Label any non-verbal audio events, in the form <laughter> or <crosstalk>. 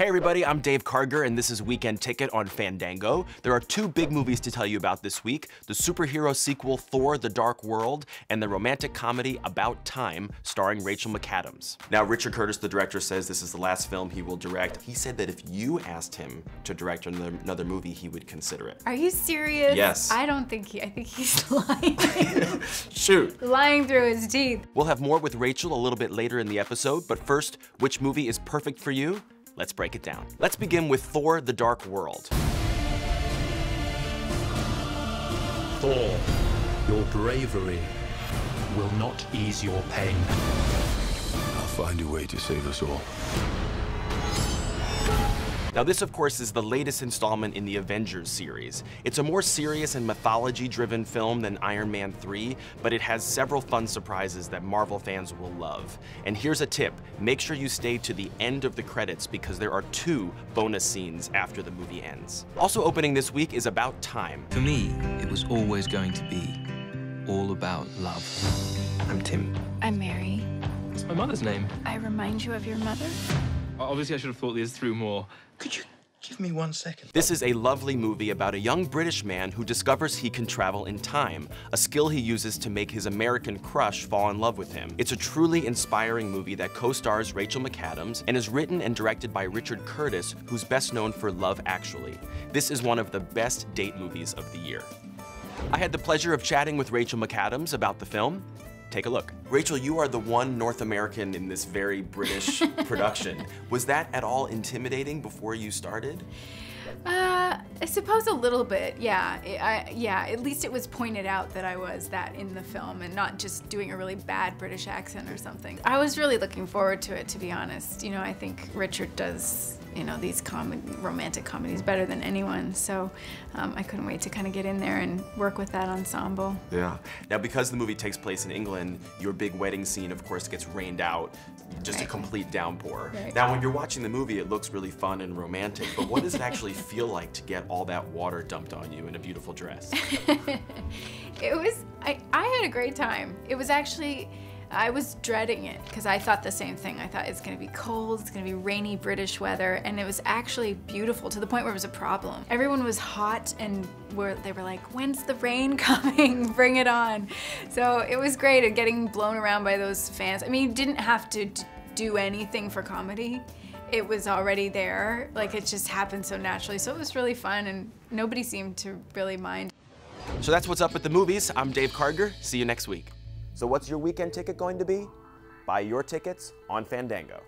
Hey everybody, I'm Dave Karger and this is Weekend Ticket on Fandango. There are two big movies to tell you about this week, the superhero sequel Thor The Dark World and the romantic comedy About Time starring Rachel McAdams. Now Richard Curtis, the director, says this is the last film he will direct. He said that if you asked him to direct another, another movie, he would consider it. Are you serious? Yes. I don't think he, I think he's <laughs> lying. <laughs> Shoot. lying through his teeth. We'll have more with Rachel a little bit later in the episode, but first, which movie is perfect for you? Let's break it down. Let's begin with Thor The Dark World. Thor, your bravery will not ease your pain. I'll find a way to save us all. Now this of course is the latest installment in the Avengers series. It's a more serious and mythology-driven film than Iron Man 3, but it has several fun surprises that Marvel fans will love. And here's a tip, make sure you stay to the end of the credits because there are two bonus scenes after the movie ends. Also opening this week is About Time. For me, it was always going to be all about love. I'm Tim. I'm Mary. It's my mother's name? I remind you of your mother? Obviously, I should have thought this through more. Could you give me one second? This is a lovely movie about a young British man who discovers he can travel in time, a skill he uses to make his American crush fall in love with him. It's a truly inspiring movie that co-stars Rachel McAdams and is written and directed by Richard Curtis, who's best known for Love Actually. This is one of the best date movies of the year. I had the pleasure of chatting with Rachel McAdams about the film. Take a look. Rachel, you are the one North American in this very British <laughs> production. Was that at all intimidating before you started? Uh, I suppose a little bit, yeah. I, yeah, at least it was pointed out that I was that in the film and not just doing a really bad British accent or something. I was really looking forward to it, to be honest. You know, I think Richard does, you know, these com romantic comedies better than anyone, so um, I couldn't wait to kind of get in there and work with that ensemble. Yeah. Now, because the movie takes place in England, your big wedding scene, of course, gets rained out, just Right. a complete downpour. Right. Now, when you're watching the movie, it looks really fun and romantic, but what does it actually <laughs> feel like to get all that water dumped on you in a beautiful dress? <laughs> It was, I, I had a great time. It was actually, I was dreading it because I thought the same thing. I thought it's gonna be cold, it's gonna be rainy British weather, and it was actually beautiful to the point where it was a problem. Everyone was hot and were, they were like, when's the rain <laughs> coming? Bring it on. So it was great and getting blown around by those fans. I mean, you didn't have to do anything for comedy. It was already there, like it just happened so naturally. So it was really fun and nobody seemed to really mind. so that's what's up with the movies. I'm Dave Karger. See you next week. So what's your weekend ticket going to be? Buy your tickets on Fandango.